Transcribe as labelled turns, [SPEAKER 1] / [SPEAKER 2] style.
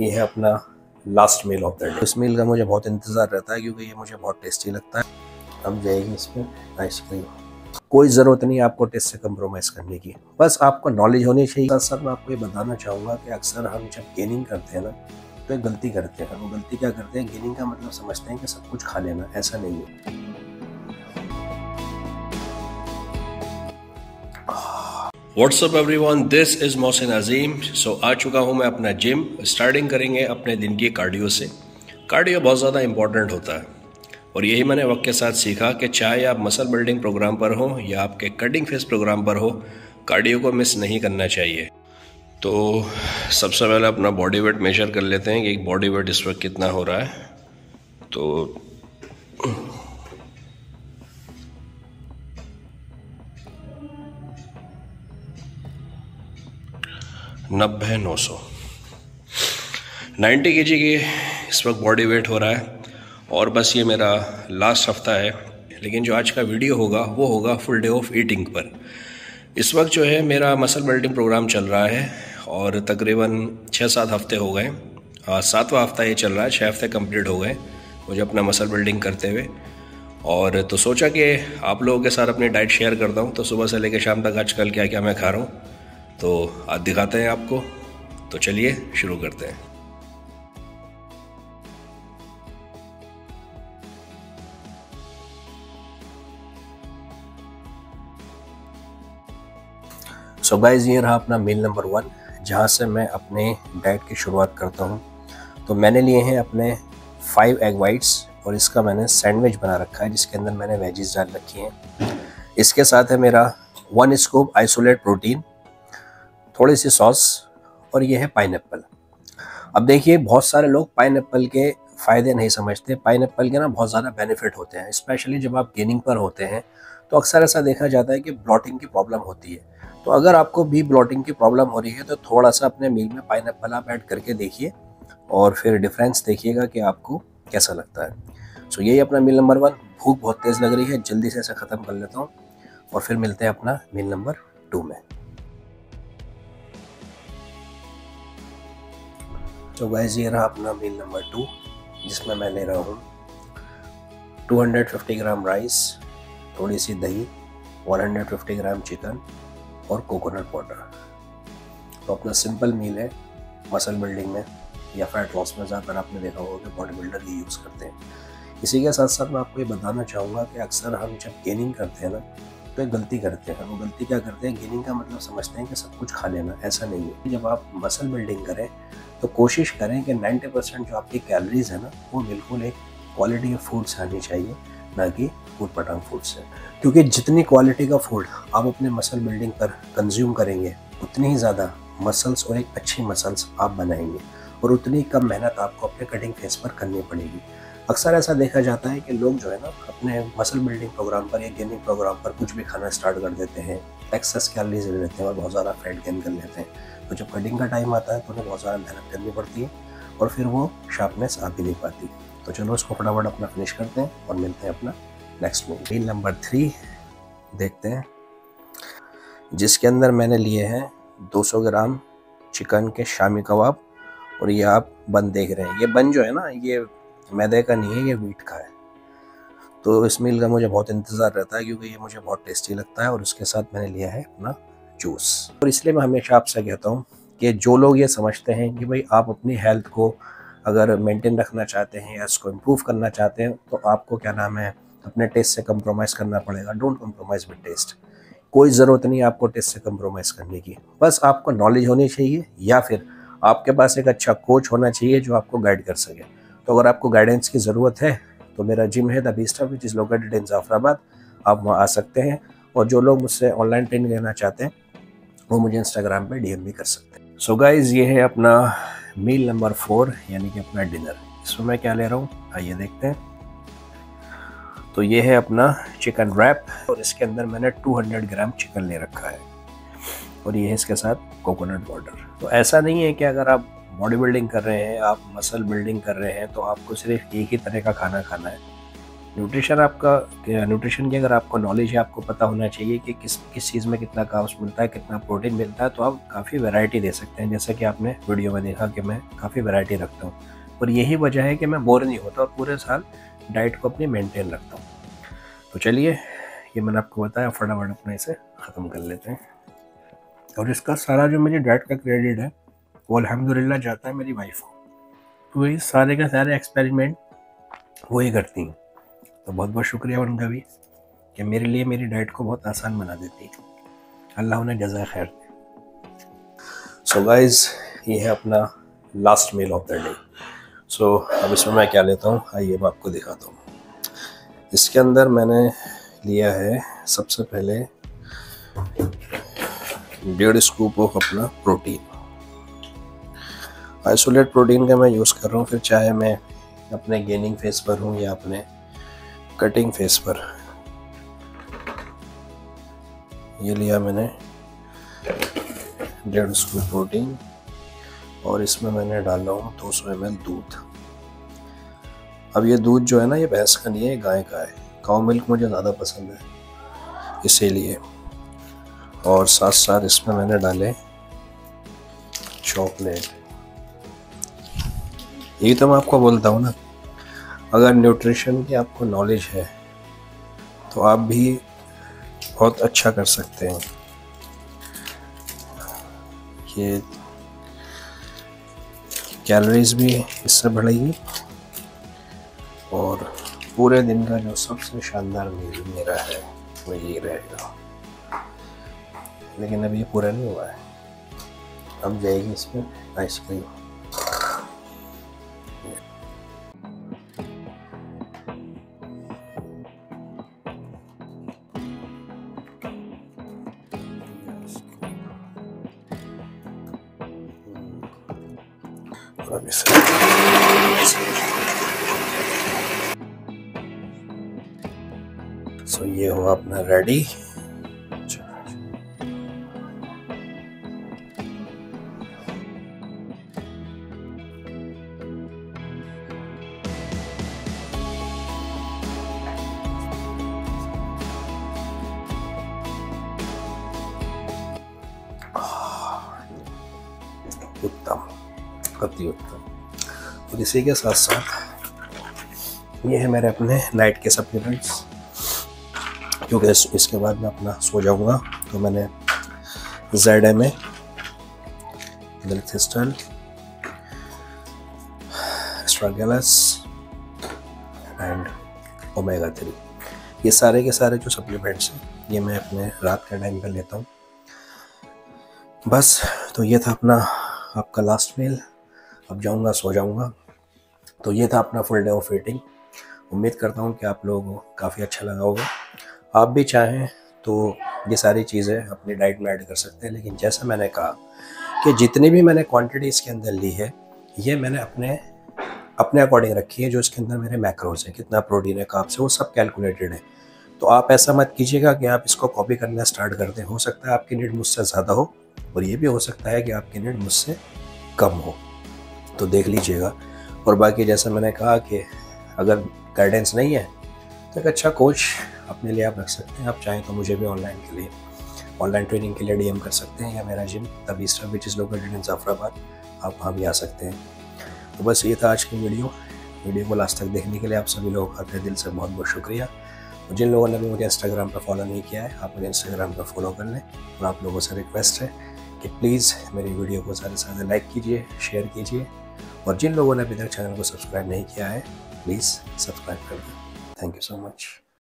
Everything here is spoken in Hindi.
[SPEAKER 1] ये है अपना लास्ट मील ऑफ़ द इस मील का मुझे बहुत इंतज़ार रहता है क्योंकि ये मुझे बहुत टेस्टी लगता है। अब जाएगी इसमें आइसक्रीम कोई ज़रूरत नहीं आपको टेस्ट से कम्प्रोमाइज़ करने की। बस आपको नॉलेज होनी चाहिए। साथ साथ मैं आपको ये बताना चाहूँगा कि अक्सर हम जब गेनिंग करते हैं ना तो एक गलती करते हैं। वो गलती क्या करते हैं? गेनिंग का मतलब समझते हैं कि सब कुछ खा लेना, ऐसा नहीं है।
[SPEAKER 2] What's up everyone this is Mohsin Azeem so आ चुका हूँ मैं अपना जिम स्टार्टिंग करेंगे अपने दिन की कार्डियो से। कार्डियो बहुत ज़्यादा इंपॉर्टेंट होता है। और यही मैंने वक्त के साथ सीखा कि चाहे आप मसल बिल्डिंग प्रोग्राम पर हो या आपके कटिंग फेस प्रोग्राम पर हो कार्डियो को मिस नहीं करना चाहिए। तो सबसे पहले अपना बॉडी वेट मेजर कर लेते हैं कि बॉडी वेट इस वक्त कितना हो रहा है। तो नब्बे नौ सौ। नाइन्टी के जी की इस वक्त बॉडी वेट हो रहा है और बस ये मेरा लास्ट हफ़्ता है, लेकिन जो आज का वीडियो होगा, वो होगा फुल डे ऑफ़ ईटिंग पर। इस वक्त जो है मेरा मसल बिल्डिंग प्रोग्राम चल रहा है और तकरीबन छः सात हफ़्ते हो गए। सातवां हफ़्ता ये चल रहा है छः हफ़्ते कंप्लीट हो गए मुझे अपना मसल बिल्डिंग करते हुए। और तो सोचा कि आप लोगों के साथ अपनी डाइट शेयर करता हूँ तो सुबह से लेकर शाम तक आजकल क्या क्या मैं खा रहा हूँ। तो आज दिखाते हैं आपको। तो चलिए शुरू करते हैं।
[SPEAKER 1] सो गाइज़ ये रहा अपना मील नंबर वन जहाँ से मैं अपने डाइट की शुरुआत करता हूँ। तो मैंने लिए हैं अपने फाइव एग वाइट्स और इसका मैंने सैंडविच बना रखा है, जिसके अंदर मैंने वेजिस डाल रखी हैं। इसके साथ है मेरा वन स्कूप आइसोलेट प्रोटीन थोड़ी सी सॉस और ये है पाइन अब देखिए, बहुत सारे लोग पाइन के फ़ायदे नहीं समझते। पाइन के ना बहुत ज़्यादा बेनिफिट होते हैं, स्पेशली जब आप गेनिंग पर होते हैं तो अक्सर ऐसा देखा जाता है कि ब्लॉटिंग की प्रॉब्लम होती है। तो अगर आपको भी ब्लॉटिंग की प्रॉब्लम हो रही है तो थोड़ा सा अपने मील में पाइन आप ऐड करके देखिए और फिर डिफरेंस देखिएगा कि आपको कैसा लगता है। सो, यही अपना मील नंबर वन। भूख बहुत तेज़ लग रही है, जल्दी से ऐसा ख़त्म कर लेता हूँ और फिर मिलते हैं अपना मील नंबर टू में। तो वैसे ये रहा अपना मील नंबर टू जिसमें मैं ले रहा हूँ 250 ग्राम राइस थोड़ी सी दही 150 ग्राम चिकन और कोकोनट वाटर तो अपना सिंपल मील है मसल बिल्डिंग में, या फैट लॉस में, ज़्यादातर आपने देखा होगा कि बॉडी बिल्डर ये यूज़ करते हैं। इसी के साथ साथ मैं आपको ये बताना चाहूँगा कि अक्सर हम जब गेनिंग करते हैं ना एक गलती करते हैं। वो गलती क्या करते हैं? गेनिंग का मतलब समझते हैं कि सब कुछ खा लेना, ऐसा नहीं है। जब आप मसल बिल्डिंग करें तो कोशिश करें कि 90 परसेंट जो आपकी कैलोरीज है ना, वो बिल्कुल एक क्वालिटी ऑफ़ फ़ूड से आनी चाहिए, ना कि फ़ूड पटांग फ़ूड से। क्योंकि जितनी क्वालिटी का फ़ूड आप अपने मसल बिल्डिंग पर कंज्यूम करेंगे, उतनी ही ज़्यादा मसल्स और एक अच्छी मसल्स आप बनाएँगे। और उतनी कम मेहनत आपको अपने कटिंग फेस पर करनी पड़ेगी। अक्सर ऐसा देखा जाता है कि लोग जो है ना, अपने मसल बिल्डिंग प्रोग्राम पर या गेनिंग प्रोग्राम पर कुछ भी खाना स्टार्ट कर देते हैं एक्सेस कैलोरीज ले लेते हैं और बहुत ज़्यादा फैट गेन कर लेते हैं। तो जब कटिंग का टाइम आता है तो उन्हें बहुत ज़्यादा मेहनत करनी पड़ती है और फिर वो शार्पनेस आ भी नहीं पाती। तो चलो उसको फटाफट अपना फिनिश करते हैं और मिलते हैं अपना next move meal number three देखते हैं, जिसके अंदर मैंने लिए हैं 200 ग्राम चिकन के शामी कबाब और ये आप बन देख रहे हैं। ये बन जो है ना, ये मैदे का नहीं है, ये वीट का है। तो इस मील का मुझे बहुत इंतज़ार रहता है क्योंकि ये मुझे बहुत टेस्टी लगता है और उसके साथ मैंने लिया है अपना जूस। और इसलिए मैं हमेशा आपसे कहता हूँ कि जो लोग ये समझते हैं कि भाई आप अपनी हेल्थ को अगर मेंटेन रखना चाहते हैं या इसको इम्प्रूव करना चाहते हैं तो आपको क्या नाम है, अपने टेस्ट से कम्प्रोमाइज़ करना पड़ेगा। डोंट कम्प्रोमाइज़ विद टेस्ट कोई ज़रूरत नहीं आपको टेस्ट से कम्प्रोमाइज़ करने की। बस आपको नॉलेज होनी चाहिए या फिर आपके पास एक अच्छा कोच होना चाहिए जो आपको गाइड कर सके। तो अगर आपको गाइडेंस की ज़रूरत है तो मेरा जिम है the Beasta which is located in Jafrabad आप वहाँ आ सकते हैं। और जो लोग मुझसे ऑनलाइन ट्रेनिंग लेना चाहते हैं, वो मुझे इंस्टाग्राम पे डीएम भी कर सकते हैं। सो गाइज़ ये है अपना मील नंबर फोर यानी कि अपना डिनर इसमें मैं क्या ले रहा हूँ? आइए देखते हैं। तो ये है अपना चिकन रैप और इसके अंदर मैंने 200 ग्राम चिकन ले रखा है। और ये है इसके साथ कोकोनट वाटर तो ऐसा नहीं है कि अगर आप बॉडी बिल्डिंग कर रहे हैं, आप मसल बिल्डिंग कर रहे हैं तो आपको सिर्फ़ एक ही तरह का खाना खाना है। न्यूट्रिशन आपका न्यूट्रिशन की अगर आपको नॉलेज है, आपको पता होना चाहिए कि किस किस चीज़ में कितना काब्स मिलता है, कितना प्रोटीन मिलता है तो आप काफ़ी वैरायटी दे सकते हैं। जैसा कि आपने वीडियो में देखा कि मैं काफ़ी वैरायटी रखता हूँ। और यही वजह है कि मैं बोर नहीं होता और पूरे साल डाइट को अपनी मेंटेन रखता हूँ। तो चलिए, ये मैंने आपको बताया, फटाफट अपने इसे ख़त्म कर लेते हैं। और इसका सारा जो मेरी डाइट का क्रेडिट है वो अलहमदिल्ला जाता है मेरी वाइफ को। तो वही सारे के सारे एक्सपेरिमेंट वो ही करती हैं। तो बहुत बहुत शुक्रिया उनका भी कि मेरे लिए मेरी डाइट को बहुत आसान बना देती है। अल्लाह उन्हें जजा खैर सो गाइस ये है अपना last meal of the day so अब इसमें मैं क्या लेता हूँ? आइए मैं आपको दिखाता हूँ। इसके अंदर मैंने लिया है सबसे पहले डेढ़ स्कूप ऑफ़ अपना प्रोटीन आइसोलेट प्रोटीन का मैं यूज़ कर रहा हूँ, फिर चाहे मैं अपने गेनिंग फेस पर हूँ या अपने कटिंग फेस पर। ये लिया मैंने डेढ़ स्कूप प्रोटीन और इसमें मैंने डाला हूँ दो सौ एम दूध। अब ये दूध जो है ना, ये भैंस का नहीं है गाय का है। काउ मिल्क मुझे ज़्यादा पसंद है, इसीलिए। और साथ साथ इसमें मैंने डाले चॉकलेट यही तो मैं आपको बोलता हूँ ना। अगर न्यूट्रिशन की आपको नॉलेज है तो आप भी बहुत अच्छा कर सकते हैं। ये कैलोरीज भी इससे बढ़ेगी और पूरे दिन का जो सबसे शानदार मील मेरा है, वो ये रहेगा। लेकिन अभी ये पूरा नहीं हुआ है। अब जाएगी इसमें ice cream Let me see. so, ये हुआ अपना रेडी उत्तम अति उत्तम और इसी के साथ साथ ये है मेरे अपने नाइट के सप्लीमेंट्स क्योंकि इस, इसके बाद मैं अपना सो जाऊँगा। तो मैंने Z M A milk thistle astragalus and omega three ये सारे के सारे जो सप्लीमेंट्स हैं ये मैं अपने रात के टाइम पर लेता हूँ। बस तो ये था अपना आपका लास्ट मेल अब जाऊँगा, सो जाऊँगा। तो ये था अपना फुल डे ऑफ़ ईटिंग उम्मीद करता हूँ कि आप लोगों को काफ़ी अच्छा लगा होगा। आप भी चाहें तो ये सारी चीज़ें अपनी डाइट में ऐड कर सकते हैं, लेकिन जैसा मैंने कहा कि जितनी भी मैंने क्वांटिटी इसके अंदर ली है, ये मैंने अपने अपने अकॉर्डिंग रखी है, जो इसके अंदर मेरे मैक्रोज हैं, कितना प्रोटीन है काप से वो सब कैलकुलेटेड है। तो आप ऐसा मत कीजिएगा कि आप इसको कॉपी करना स्टार्ट कर दें। हो सकता है आपकी नीड मुझसे ज़्यादा हो, और ये भी हो सकता है कि आपकी नीड मुझसे कम हो। तो देख लीजिएगा। और बाकी जैसा मैंने कहा कि अगर गाइडेंस नहीं है तो एक अच्छा कोच अपने लिए आप रख सकते हैं। आप चाहें तो मुझे भी ऑनलाइन के लिए ऑनलाइन ट्रेनिंग के लिए डीएम कर सकते हैं या मेरा जिम तभी which is located in Jafrabad आप वहाँ भी आ सकते हैं। तो बस ये था आज की वीडियो। वीडियो को लास्ट तक देखने के लिए आप सभी लोगों का दिल से बहुत बहुत शुक्रिया। और जिन लोगों ने भी मुझे इंस्टाग्राम पर फॉलो नहीं किया है, आप मुझे इंस्टाग्राम पर फॉलो कर लें और आप लोगों से रिक्वेस्ट है कि प्लीज़ मेरी वीडियो को ज़्यादा से ज़्यादा लाइक कीजिए शेयर कीजिए। और जिन लोगों ने अभी तक चैनल को सब्सक्राइब नहीं किया है प्लीज़ सब्सक्राइब कर दें। Thank you so much